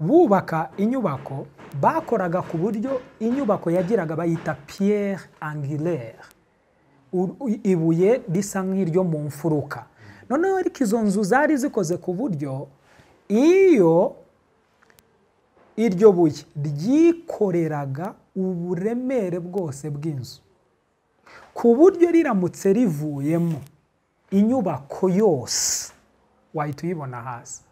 [SPEAKER 1] Bubaka inyubako bakoraga ku buryo inyubako yagiraga bayita piyeri angilere ibuye risa nk'iryo mu mfuruka. Noneho ariko izo nzu zari zikoze ku buryo iyo iryo buye ryikoreraga uburemere bwose bw'inzu. Ku buryo riramutse rivuyemo. Inyubako yose wahita uyibona hasi.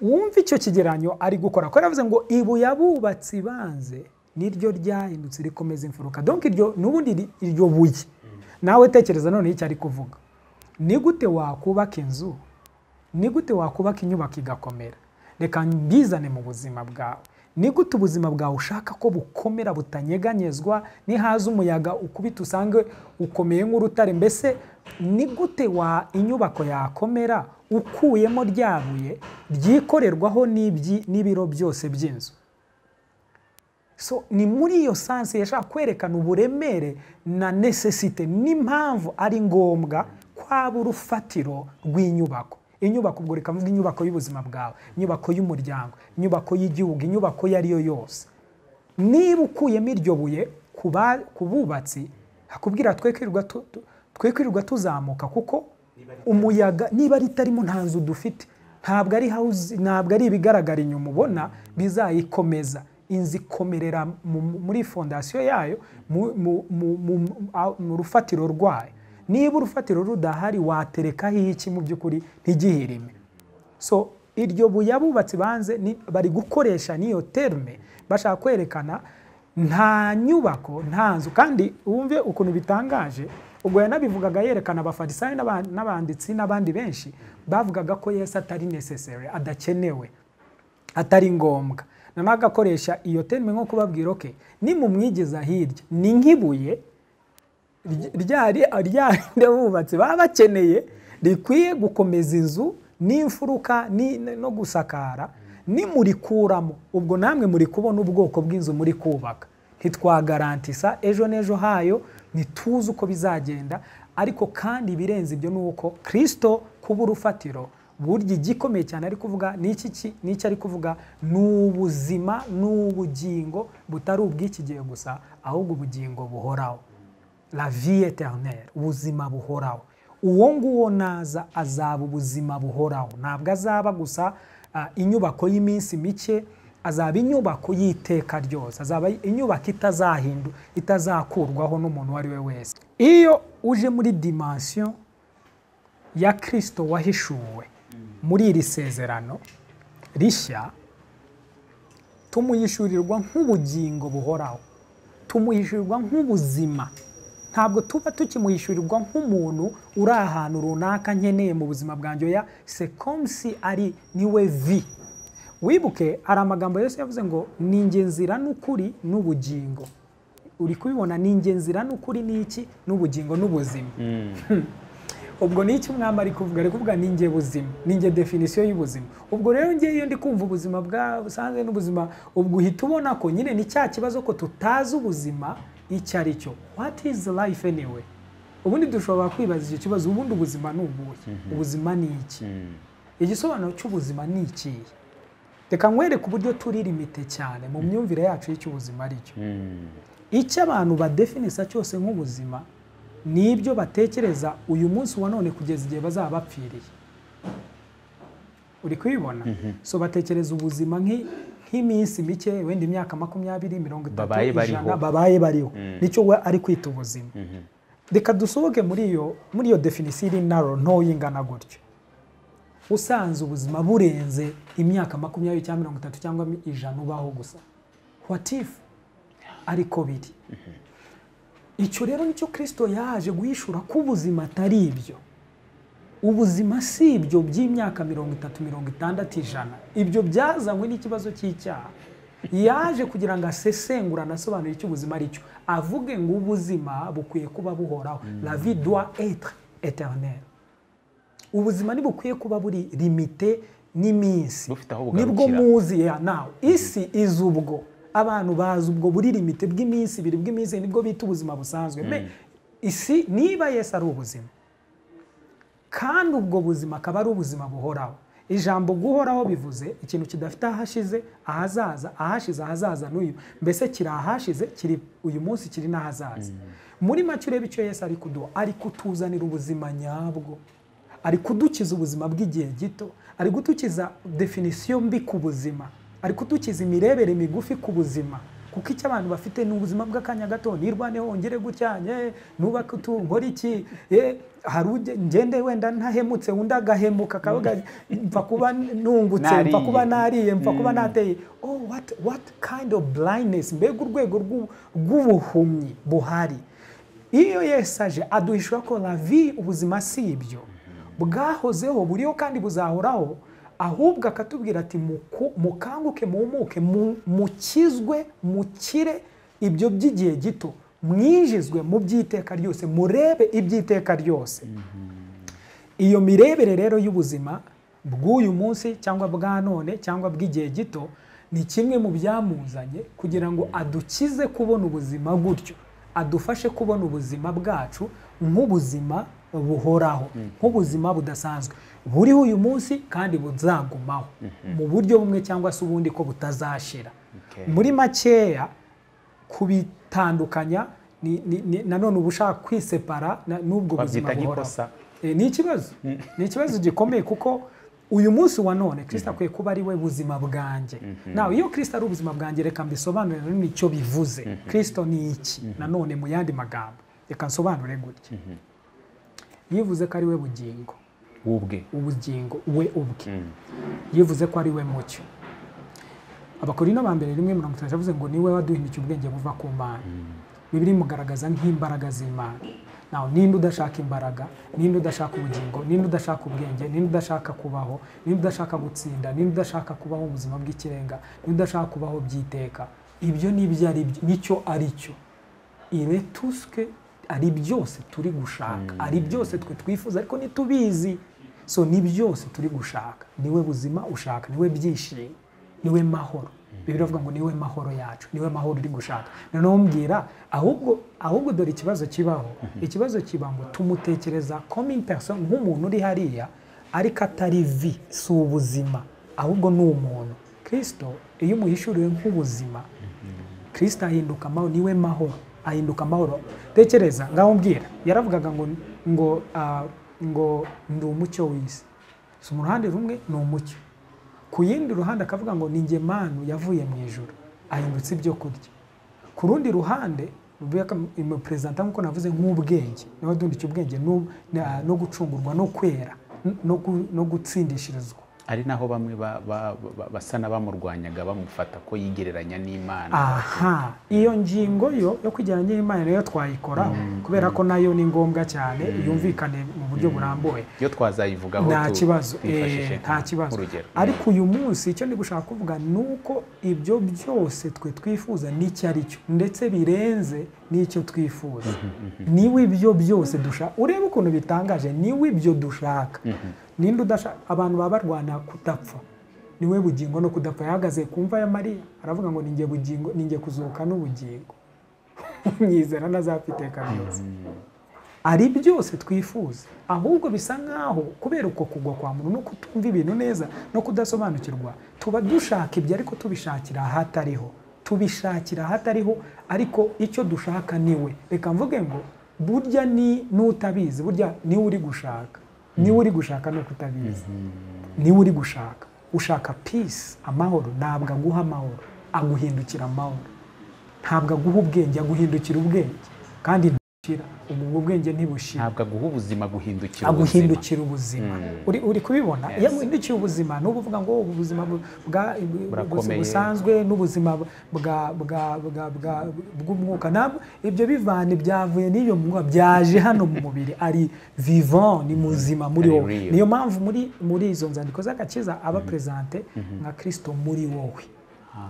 [SPEAKER 1] Wumva icyo kigeranyo ari gukora. Ko yavuze ngo ibuye abubatsi banze niryo ryahindutse rikomeza imfuruka. Donk iryo n'ubundi iryo buye. Nawe tekereza noneho icyo ari kuvuga. Ni gute wakubaka inzu? Ni gute wakubaka inyubako igakomera? Reka mbizane mu buzima bwawe. Ni gute ubuzima bwawe ushaka ko bukomera butanyeganyezwa? Nihaza umuyaga ukubita usange ukomeye nk'urutare. Mbese ni gute wa inyubako yakomera ukuyemo rya buye ryikorerwaho n'ibiro byose by'inzu? So ni muri iyo sansi yashaka kwerekana uburemere na nesesite n'impamvu ari ngombwa kwaba urufatiro rw'inyubako. Inyubako ubwo reka mvuga inyubako y'ubuzima bwawe. Inyubako y'umuryango inyubako y'igihugu inyubako iyo ari yo yose. Niba ukuyemo iryo buye ku bubatsi hakubwira twe kwirirwa tuzamuka kuko umuyaga niba ritarimo nta nzu dufite ntabwo ari ntabwo ari ibigaragara inyuma ubona bizayikomeza. Inzu ikomerera muri fondasiyo yayo mu rufatiro rwayo. Niba urufatiro rudahari waterekaho iki mu by'ukuri? Ntigihirime. So iryo buye abubatsi banze bari gukoresha n'iyo terme bashaka kwerekana nta nyubako nta nzu. Kandi wumve ukuntu bitangaje ubwo yanabivugaga yerekana abafarisayo n'abanditsi n'abandi benshi bavugaga ko Yesu atari necessary adakenewe atari ngombwa. Noneho agakoresha iyo terme nko kubabwira oke nimumwigeza hirya ni nk'ibuye rya bubatsi baba bakeneye rikwiye gukomeza inzu n'imfuruka no gusakara nimurikuramo ubwo namwe muri kubona ubwoko bw'inzu muri kubaka. Ntitwagarantisa ejo n'ejo hayo ntituzi uko bizagenda ariko kandi ibirenze ibyo ni uko kirisito kuba urufatiro burya igikomeye cyane ari kuvuga n'iki ari kuvuga ni ubuzima ni ubugingo butari ubw'iki gihe gusa ahubwo ubugingo buhoraho. La vie eternelle ubuzima buhoraho uwo nguwo naza azaba ubuzima buhoraho ntabwo azaba gusa inyubako y'iminsi mike azaba inyubako y'iteka ryose. Azaba inyubako itazahindu itazakurwaho n'umuntu uwo ari we wese. Iyo uje muri dimansiyo ya kirisito wahishuwe muri iri sezerano rishya tumuyishyurirwa nk'ubugingo buhoraho. Tumuyishyurirwa nk'ubuzima. Ntabwo tuba tukimuyishyurirwa nk'umuntu uri ahantu runaka nkeneye mu buzima bwanjye. Ya sekomsi ari ni we vi. Wibuke hari amagambo yose yavuze ngo ni ingenzira n'ukuri n'ubugingo. Uri kubibona ni ingenzira n'ukuri n'iki n'ubugingo n'ubuzima. Ubwo ni iki umwami ari kuvuga? Ari kuvuga ni inge buzima. Ni inge definisiyo y'ubuzima. Ubwo rero ngewe iyo ndi kumva ubuzima bwa busanzwe n'ubuzima ubwo uhita ubona ko nyine ni cya kibazo ko tutazi ubuzima icyo ari cyo what is life anyway? Ubundi dushobora kwibaza icyo kibazo. Ubundi ubuzima ni ubuhe? Ubuzima ni iki? Igisobanuro cy'ubuzima ni ikihe reka nkwereke uburyo turi limite cyane mu myumvire yacu y'icy'ubuzima ari cyo.
[SPEAKER 2] Mm.
[SPEAKER 1] icyo abantu badefinisa cyose nk'ubuzima ni ibyo batekereza uyu munsi wa none kugeza igihe bazaba bapfiriye. Uri kubibona? So batekereza ubuzima nk'iminsi mike wenda imyaka makumyabiri mirongo itatu ijana. Babaye bariho. Nicyo we ari kwita ubuzima. Reka dusohoke muri iyo muri iyo definisiyo iri naro ntoya ingana gutyo. Usanze ubuzima burenze imyaka makumyabiri cyangwa mirongo itatu cyangwa ijana ubaho gusa. What if? Ariko biri. Icyo rero ni cyo kirisito yaje guhishura ko ubuzima atari ibyo. Ubuzima si ibyo by'imyaka mirongo itatu mirongo itandatu ijana. Ibyo byazanywe n'ikibazo cy'icyaha. Yaje kugira ngo asesengure anasobanure icyo ubuzima ari cyo. Avuge ngo ubuzima bukwiye kuba buhoraho. La vie doit être éternelle. Ubuzima ntibukwiye kuba buri limite n'iminsi. Nibwo muzi. Ya nawe isi izi ubwo. Abantu bazi ubwo buri limite bw'iminsi ibiri bw'iminsi ni bwo bita ubuzima busanzwe. Me, isi niba yesu ari ubuzima kandi ubwo buzima akaba ari ubuzima buhoraho. Ijambo guhoraho bivuze ikintu kidafite ahashize ahazaza ahashize ahazaza n'uyu mbese kiri ahashize kiri uyu munsi kiri n'ahazaza. Muri make ureba icyo yesu ari kuduha. Ari kutuzanira ubuzima nyabwo. Ari kudukiza ubuzima bw'igihe gito. Ari kudukiza definisiyo mbi ku buzima. Ari kudukiza imirebere migufi ku buzima. Kuko icyo abantu bafite ni ubuzima bw'akanya gato. Nirwaneho wongere gucyanye nubake utu nkora iki? Eh, hari ngende wenda ntahemutse undi agahemuka akavuga mpfa kuba nungutse mpfa kuba nariye mpfa kuba nateye. Oh what, what kind of blindness? Mbega urwego rw'u- rw'ubuhumyi buhari. Iyo yesu aje aduhishura ko la vie ubuzima si ibyo. Bwahozeho buriho kandi buzahoraho. Ahubwo akatubwira ati "Muku- mukanguke mumuke mu- mukizwe mukire ibyo by'igihe gito. Mwinjizwe mu by'iteka ryose murebe iby'iteka ryose. Iyo mirebere rero y'ubuzima bw'uyu munsi cyangwa bwa none cyangwa bw'igihe gito ni kimwe mu byamuzanye kugira ngo adukize kubona ubuzima gutyo. Adufashe kubona ubuzima bwacu nk'ubuzima buhoraho nk'ubuzima budasanzwe. Buriho uyu munsi kandi buzagumaho mu buryo bumwe cyangwa se ubundi ko butazashira. Muri makeya kubitandukanya nanone uba ushaka kwisepara n'ubwo buzima buhoraho. Eh, ni ikibazo. Ni ikibazo gikomeye kuko uyu munsi wa none kirisita akwiye kuba ari we buzima bwanjye nawe iyo kirisita ari ubuzima bwanjye reka mbisobanurire n'icyo bivuze. Kirisito ni iki? Nanone mu yandi magambo. Reka nsobanure gutya. Yivuze ko ari we bugingo.
[SPEAKER 2] Wubwe
[SPEAKER 1] ubugingo we ubwe. Yivuze ko ari we mucyo. Abakorino ba mbere rimwe mirongo itatu yavuze ngo ni we waduhindukiye ubwenge buva ku mana. Bibiri imugaragaza nk'imbaraga z'imana. Nawe ninde udashaka imbaraga? Ninde udashaka ubugingo? Ninde udashaka ubwenge? Ninde udashaka kubaho? Ninde udashaka gutsinda? Ninde udashaka kubaho ubuzima bw'ikirenga? Ninde udashaka kubaho by'iteka? Ibyo ni byo ari byo ni cyo ari cyo. Iretuske ari byose turi gushaka. Ari byose twe twifuza ariko ntitubizi. So ni byose turi gushaka. Niwe buzima ushaka ni we byishimo ni we mahoro. Bibiri avuga ngo ni we mahoro yacu ni we mahoro uri gushaka. Noneho mbwira ahubwo ahubwo dore ikibazo kibaho. Ikibazo kiba ngo tumutekereza coming person nk'umuntu uri hariya ariko atari vi si ubuzima. Ahubwo ni umuntu. Kirisito iyo umuhishuriwe nk'ubuzima kirisito ahinduka amahoro ni we mahoro. Ahinduka amahoro. Tekereza ngaho mbwira. Yaravugaga ngo ngo ah, ngo ndi umucyo w'isi. Si mu ruhande rumwe ni umucyo. Ku yindi ruhande akavuga ngo ni njye manu yavuye mu ijoro ahindutse ibyo kurya. Ku rundi ruhande perezida nk'uko navuze nk'ubwenge. Niba dundikira ubwenge no- gucungurwa no kwera no gutsindishirizwa.
[SPEAKER 2] Ari naho bamwe ba- ba- ba- basa n'abamurwanyaga bamufata ko yigereranya n'imana.
[SPEAKER 1] Aha iyo ngingo yo yo kwijyana n'imana na yo twayikoraho kubera ko na yo ni ngombwa cyane yumvikane mu buryo burambuye.
[SPEAKER 2] Iyo twazayivugaho
[SPEAKER 1] nta kibazo. Eh, nta kibazo. ariko uyu munsi icyo ndi gushaka kuvuga ni uko ibyo byose twe twifuza n'icyo ari cyo ndetse birenze n'icyo twifuza. Niwe ibyo byose dushaka urebe ukuntu bitangaje ni we ibyo dushaka. Ninde udashaka abantu baba barwana kudapfa. Niwe bugingo no kudapfa. Yahagaze ku mva ya mariya. Aravuga ngo ninjye bugingo ninjye kuzuka n'ubugingo. Myizera ntazapfa iteka ryose ari byose twifuza. Ahubwo bisa nk'aho kubera uko kugwa kwa muntu no kutumva ibintu neza no kudasobanukirwa tuba dushaka ibyo ariko tubishakira ahatariho. Tubishakira ahatariho ariko icyo dushaka ni we. Reka mvuge ngo burya ni n'utabizi. Burya ni we uri gushaka. Ni we uri gushaka no kutabizi. Niwe uri gushaka. Ushaka peace amahoro. Ntabwo aguha amahoro. Aguhindukira amahoro. Ntabwo aguha ubwenge aguhindukira ubwenge. Kandi ubwo bwenge ntibushira
[SPEAKER 2] ntabwo aguha ubuzima guhindukira ubuzima.
[SPEAKER 1] Aguhindukira ubuzima. Uri uri kubibona? Iyo aguhindukiye ubuzima ni uvuga ngo ubuzima buzima busanzwe n'ubuzima bwa- bwa- bwa- bwa- bw'umwuka. Ntabwo ibyo bivane byavuye n'iyo mwuka byaje hano mu mubiri. Ari vivant ni muzima muri wowe. niyo mpamvu muri muri izo nzandiko z'agakiza aba perezante nka kirisito muri wowe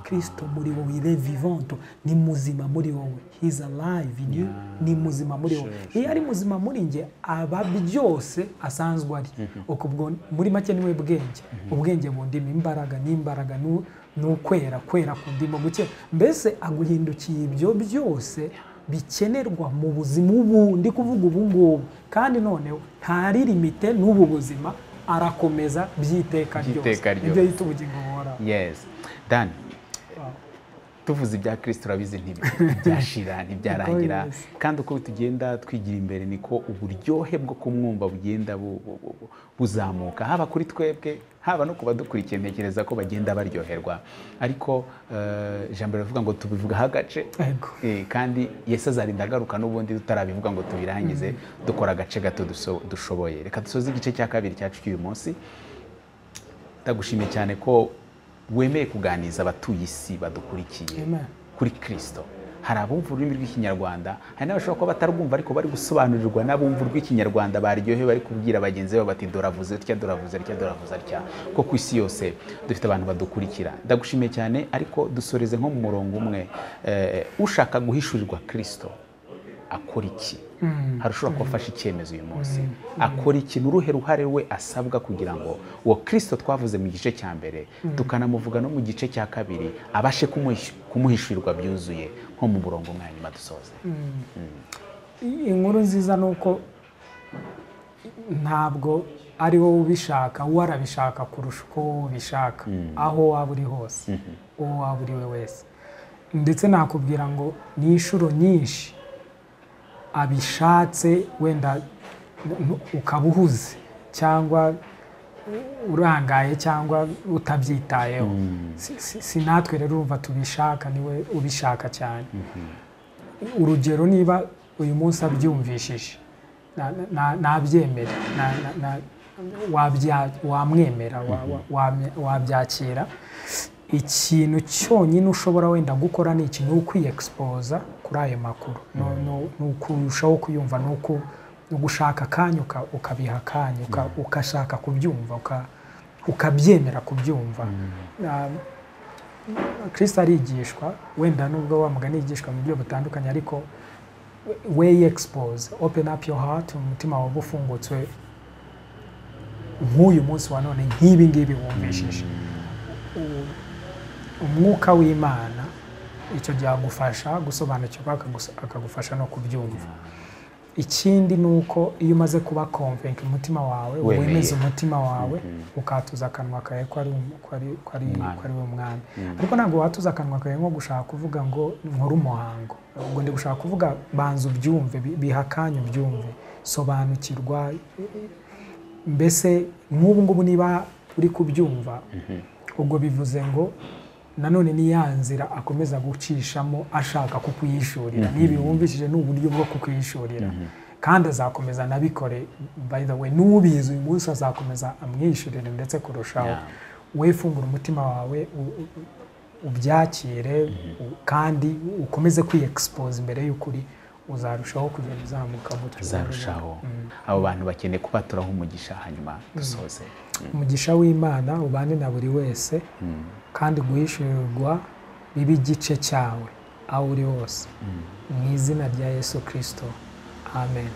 [SPEAKER 1] kirisito muri wowe ile vivante ni muzima muri wowe. He's alive in you ni muzima muri wowe. iyo ari muzima muri njye aba byose asanzwe ari. Uko ubwo muri make ni we bwenge. Ubwenge bundimo imbaraga n'imbaraga ni ukwera kwera kundimo guke mbese aguhindukiye ibyo byose bikenerwa mu buzima ubu. Ndi kuvuga ubu ngubu. Kandi noneho ntari limite n'ubu buzima arakomeza by'iteka ryose. Ibyo yita ubugingo buhoraho.
[SPEAKER 2] Tuvuze ibya kirisito urabizi ntibyashira ntibyarangira.
[SPEAKER 1] Bimeze.
[SPEAKER 2] kandi uko tugenda twigira imbere niko uburyohe bwo kumwumva bugenda bu- bu- bu- buzamuka. Haba kuri twebwe haba no ku badukurikiye ntekereza ko bagenda baryoherwa. Ariko eh, ijambo rivuga ngo tubivugaho agace. Eh, kandi yesu azarinda agaruka n'ubundi tutarabivuga ngo tubirangize dukora agace gato dushoboye. Reka dusoze igice cya kabiri cyacu cy'uyu munsi. Ndagushimiye cyane ko wemeye kuganiriza abatuye isi badukurikiye kuri kirisito hari abumva ururimi rw'ikinyarwanda hari n'abashobora kuba batarwumva ariko bari gusobanurirwa n'abumva urw'ikinyarwanda baryohewe bari kubwira bagenzi babo bati doravuze utya doravuze atya doravuze atya. Ko ku isi yose dufite abantu badukurikira. Ndagushimiye cyane ariko dusoreze nko mu murongo umwe. Eh, ushaka guhishurirwa kirisito akora iki? Hari ushobora kuba afashe icyemezo uyu munsi. Akora iki? Ni uruhe ruhare we asabwa kugira ngo uwo kirisito twavuze mu gice cya mbere tukanamuvuga no mu gice cya kabiri abashe kumuhish- kumuhishurirwa byuzuye nko mu murongo umwe hanyuma dusoze.
[SPEAKER 1] Inkuru nziza ni uko ntabwo ari wowe ubishaka we arabishaka kurusha uko wowe ubishaka. Aho waba uri hose uwo waba uri we wese. Ndetse nakubwira ngo ni inshuro nyinshi abishatse wenda n- ukaba uhuze cyangwa urangaye cyangwa utabyitayeho. Si- si natwe rero urumva tubishaka ni we ubishaka cyane. Urugero niba uyu munsi abyumvishije na- na- nabyemera na- na- na- wabya- wamwemera wa- wa- wamye- wabyakira ikintu cyonyine ushobora wenda gukora ni iki? Ni ukwiyegisipoza kuri ayo makuru No- no- ni ukurushaho kuyumva ni ni ugushaka akanya uka- ukabiha akanya uka- ugashaka kubyumva uka- ukabyemera kubyumva. Ah, kirisito arigishwa wenda nubwo mugani yigishwa mu buryo butandukanye ariko way expose open up your heart umutima wawe ufungutse nk'uyu munsi wa none nk'ibi ngibi wumvishije. Umwuka w'imana icyo gihe agufasha gusobanukirwa akagufasha no kubyumva. Ikindi ni uko iyo umaze kuba konvenka umutima wawe wemeza umutima wawe ukatuza akanwa kawe ko ari um- we mwami. Ariko ntabwo watuza akanwa kawe nko gushaka kuvuga ngo nkore umuhango. Ubwo ndi gushaka kuvuga banza ubyumve bi- biha akanya ubyumve. Sobanukirwa mbese nk'ubu ngubu niba uri kubyumva ubwo bivuze ngo nanone ni ya nzira akomeza gucishamo ashaka kukwiyishurira n'ibi wumvishije ni uburyo bwo kukwiyishurira kandi azakomeza anabikore by the way n'ubizi uyu munsi azakomeza amwishurire ndetse kurushaho. We fungura umutima wawe ubyakire u- kandi ukomeze kwiyegisipoza imbere y'ukuri. Uzarushaho kugenda uzamuka mu
[SPEAKER 2] azarushaho abo bantu bakeneye kubaturaho umugisha hanyuma dusoze.
[SPEAKER 1] Umugisha w'imana ubane na buri wese kandi guhishurirwa bibe igice cyawe aho uri hose. Mu izina rya yesu kirisito amen.